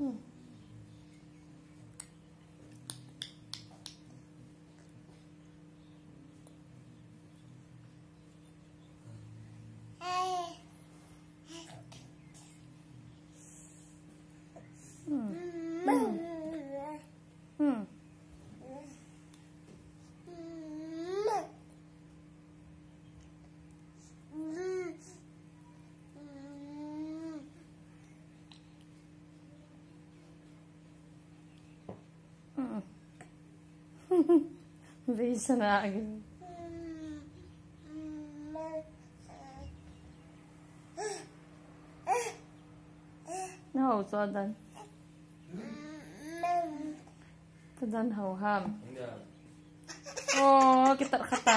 Hum. Bisa na agad. No, sodan. Sodan hauham. Enggak. Oh, kita kata.